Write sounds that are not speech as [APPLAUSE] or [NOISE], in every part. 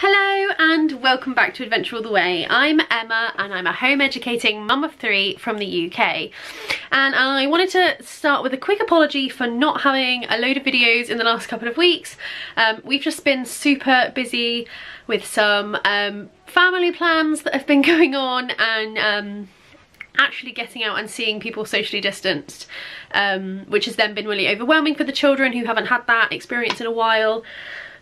Hello and welcome back to Adventure All The Way. I'm Emma and I'm a home educating mum of three from the UK. And I wanted to start with a quick apology for not having a load of videos in the last couple of weeks. Um, we've just been super busy with some um, family plans that have been [LAUGHS] going on and um, actually getting out and seeing people socially distanced, um, which has then been really overwhelming for the children who haven't had that experience in a while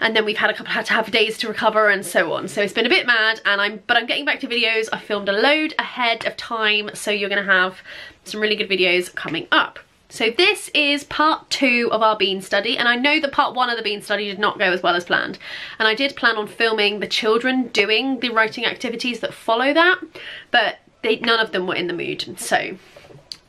and then we've had a couple had to have days to recover and so on. So it's been a bit mad and I'm but I'm getting back to videos. I filmed a load ahead of time so you're gonna have some really good videos coming up. So this is part two of our bean study and I know that part one of the bean study did not go as well as planned. And I did plan on filming the children doing the writing activities that follow that but they, none of them were in the mood so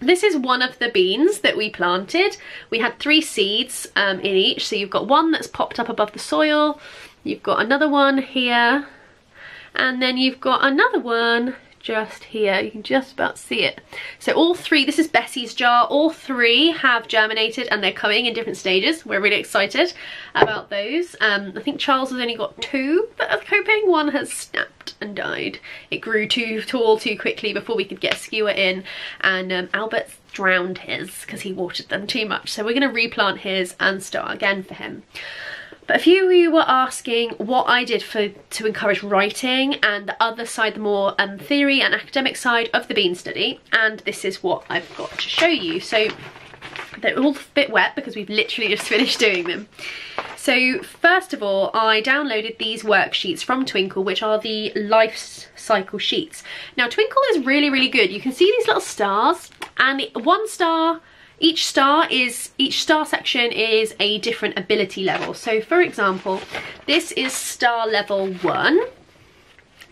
this is one of the beans that we planted. We had three seeds um, in each. So you've got one that's popped up above the soil. You've got another one here. And then you've got another one just here. You can just about see it. So all three, this is Bessie's jar, all three have germinated and they're coming in different stages. We're really excited about those. Um, I think Charles has only got two that are coping. One has snapped and died. It grew too tall too quickly before we could get a skewer in and um, drowned his because he watered them too much. So we're going to replant his and start again for him. But a few of you were asking what I did for to encourage writing and the other side, the more um, theory and academic side of the bean study. And this is what I've got to show you. So they're all a bit wet because we've literally just [LAUGHS] finished doing them. So first of all, I downloaded these worksheets from Twinkl, which are the life cycle sheets. Now Twinkl is really, really good. You can see these little stars and one star each star is, each star section is a different ability level. So for example, this is star level one,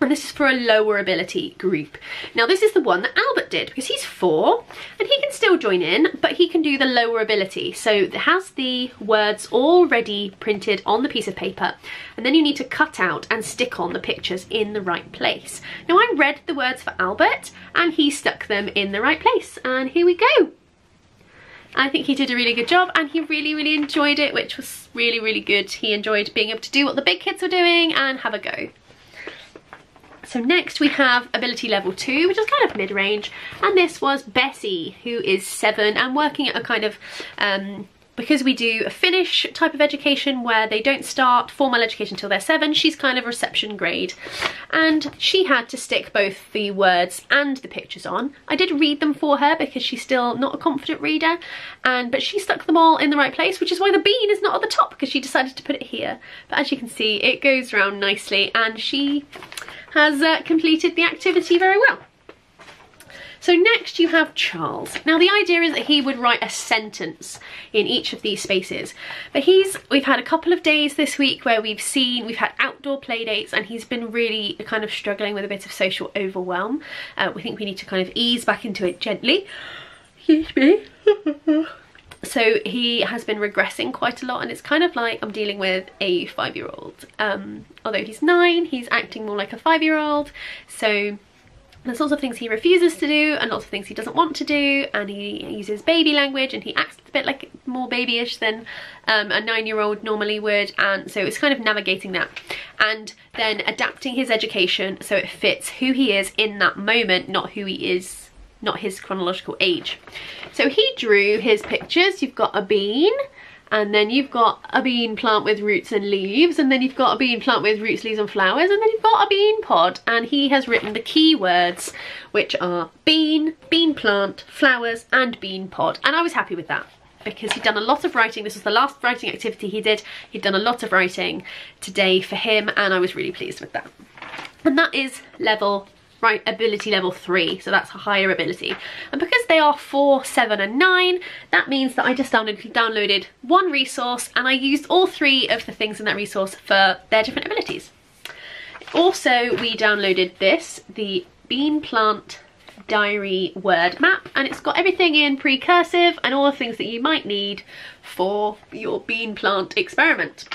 and this is for a lower ability group. Now this is the one that Albert did because he's four and he can still join in but he can do the lower ability. So it has the words already printed on the piece of paper and then you need to cut out and stick on the pictures in the right place. Now I read the words for Albert and he stuck them in the right place and here we go. I think he did a really good job and he really, really enjoyed it, which was really, really good. He enjoyed being able to do what the big kids were doing and have a go. So next we have ability level two, which is kind of mid-range. And this was Bessie, who is seven and working at a kind of um, because we do a Finnish type of education where they don't start formal education until they're seven, she's kind of reception grade. And she had to stick both the words and the pictures on. I did read them for her because she's still not a confident reader, and but she stuck them all in the right place, which is why the bean is not at the top because she decided to put it here. But as you can see, it goes around nicely and she has uh, completed the activity very well. So next you have Charles. Now the idea is that he would write a sentence in each of these spaces. But he's, we've had a couple of days this week where we've seen, we've had outdoor play dates and he's been really kind of struggling with a bit of social overwhelm. Uh, we think we need to kind of ease back into it gently. Excuse me. [LAUGHS] so he has been regressing quite a lot and it's kind of like I'm dealing with a five-year-old. Um, although he's nine, he's acting more like a five-year-old. So there's lots of things he refuses to do and lots of things he doesn't want to do and he uses baby language and he acts a bit like more babyish than um, a nine-year-old normally would and so it's kind of navigating that and then adapting his education so it fits who he is in that moment not who he is not his chronological age so he drew his pictures you've got a bean and then you've got a bean plant with roots and leaves and then you've got a bean plant with roots, leaves and flowers and then you've got a bean pod and he has written the key words which are bean, bean plant, flowers and bean pod and I was happy with that because he'd done a lot of writing. This was the last writing activity he did. He'd done a lot of writing today for him and I was really pleased with that. And that is level right ability level three so that's a higher ability and because they are four seven and nine that means that i just downloaded one resource and i used all three of the things in that resource for their different abilities also we downloaded this the bean plant diary word map and it's got everything in precursive and all the things that you might need for your bean plant experiment.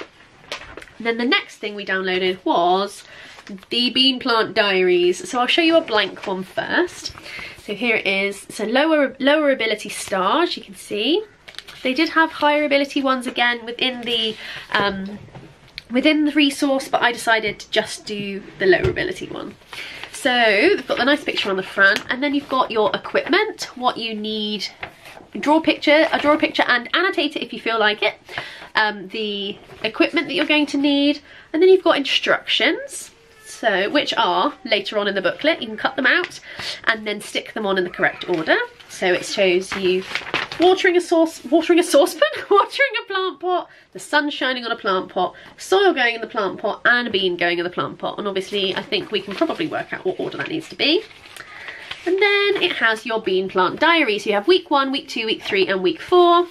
Then the next thing we downloaded was the Bean Plant Diaries. So I'll show you a blank one first. So here it is. So lower, lower ability stars, you can see. They did have higher ability ones again within the um, within the resource, but I decided to just do the lower ability one. So they've got the nice picture on the front and then you've got your equipment, what you need, draw a picture, a draw a picture and annotate it if you feel like it, um, the equipment that you're going to need, and then you've got instructions, so which are later on in the booklet, you can cut them out and then stick them on in the correct order. So it shows you watering a sauce, watering a saucepan, [LAUGHS] watering a plant pot, the sun shining on a plant pot, soil going in the plant pot, and a bean going in the plant pot. And obviously, I think we can probably work out what order that needs to be. And then it has your bean plant diary. So you have week one, week two, week three, and week four.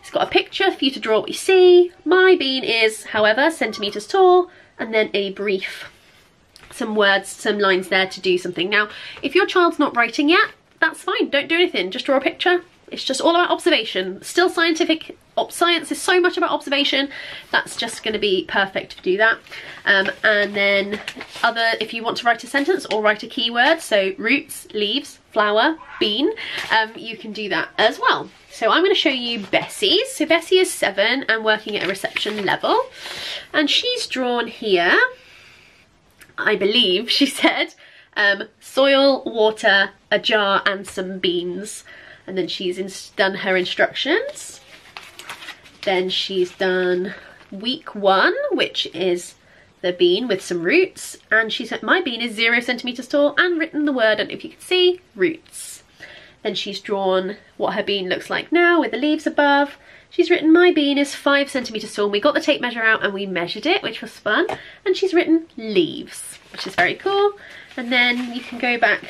It's got a picture for you to draw what you see. My bean is, however, centimetres tall, and then a brief some words, some lines there to do something. Now, if your child's not writing yet, that's fine. Don't do anything. Just draw a picture. It's just all about observation. Still scientific. Science is so much about observation. That's just going to be perfect to do that. Um, and then other, if you want to write a sentence or write a keyword, so roots, leaves, flower, bean, um, you can do that as well. So I'm going to show you Bessie's. So Bessie is seven and working at a reception level. And she's drawn here, I believe she said, um, soil, water, a jar and some beans. And then she's done her instructions. Then she's done week one, which is the bean with some roots. And she said, my bean is zero centimeters tall and written the word, and if you can see, roots. Then she's drawn what her bean looks like now with the leaves above. She's written my bean is five centimeters tall. We got the tape measure out and we measured it, which was fun. And she's written leaves, which is very cool. And then you can go back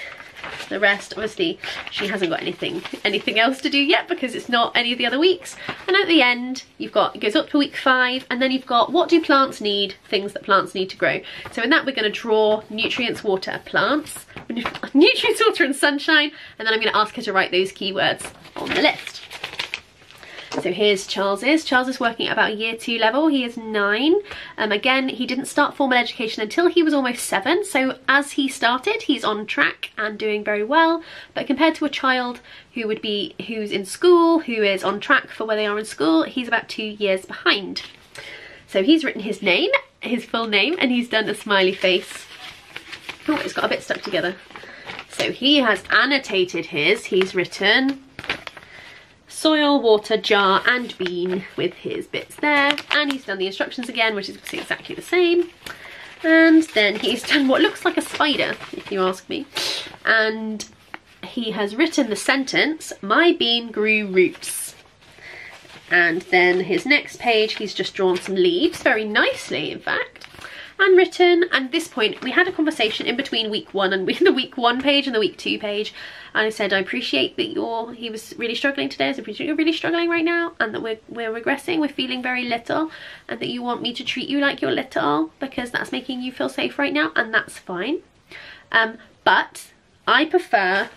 the rest. Obviously she hasn't got anything anything else to do yet because it's not any of the other weeks. And at the end you've got it goes up to week five and then you've got what do plants need? Things that plants need to grow. So in that we're going to draw nutrients water plants. Nutrients water and sunshine. And then I'm going to ask her to write those keywords on the list so here's Charles's. Charles is working at about year two level. He is nine. Um, again, he didn't start formal education until he was almost seven. So as he started, he's on track and doing very well. But compared to a child who would be, who's in school, who is on track for where they are in school, he's about two years behind. So he's written his name, his full name, and he's done a smiley face. Oh, it's got a bit stuck together. So he has annotated his. He's written soil, water, jar and bean with his bits there. And he's done the instructions again, which is exactly the same. And then he's [LAUGHS] done what looks like a spider, if you ask me. And he has written the sentence, my bean grew roots. And then his next page, he's just drawn some leaves, very nicely in fact and written. And this point we had a conversation in between week one and [LAUGHS] the week one page and the week two page. And I said I appreciate that you're he was really struggling today. I appreciate you're really struggling right now and that we're, we're regressing. We're feeling very little and that you want me to treat you like you're little because that's making you feel safe right now. And that's fine. Um, but I prefer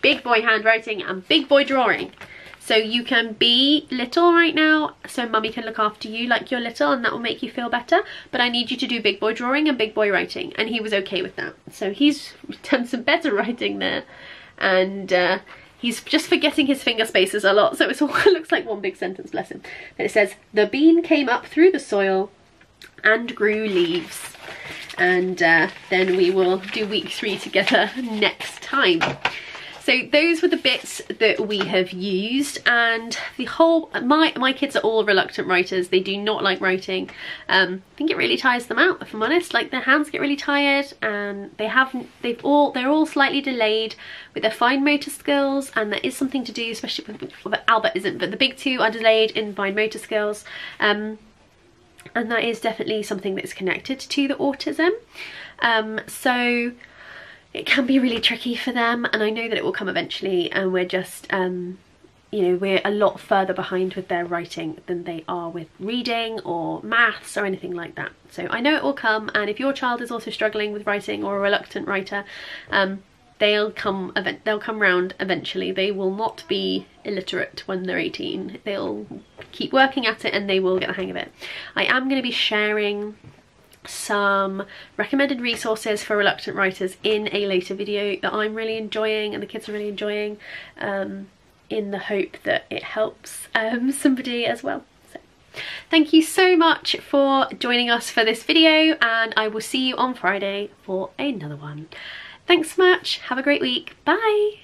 big boy handwriting and big boy drawing so you can be little right now, so mummy can look after you like you're little and that will make you feel better. But I need you to do big boy drawing and big boy writing. And he was okay with that. So he's [LAUGHS] done some better writing there. And uh, he's just forgetting his finger spaces a lot. So it's [LAUGHS] all, it looks like one big sentence, bless him. But it says, the bean came up through the soil and grew leaves. And uh, then we will do week three together [LAUGHS] next time. So those were the bits that we have used and the whole, my, my kids are all reluctant writers. They do not like writing. Um, I think it really tires them out if I'm honest. Like their hands get really tired and they have, they've all, they're all slightly delayed with their fine motor skills and there is something to do, especially with, with Albert isn't, but the big two are delayed in fine motor skills. Um, and that is definitely something that's connected to the autism. Um, so it can be really tricky for them and I know that it will come eventually and we're just um, you know we're a lot further behind with their writing than they are with reading or maths or anything like that. So I know it will come and if your child is also struggling with writing or a reluctant writer um, they'll come they'll come round eventually. They will not be illiterate when they're 18 they'll keep working at it and they will get the hang of it. I am going to be sharing some recommended resources for reluctant writers in a later video that I'm really enjoying and the kids are really enjoying um, in the hope that it helps um, [LAUGHS] somebody as well. So Thank you so much for joining us for this video and I will see you on Friday for another one. Thanks so much, have a great week, bye!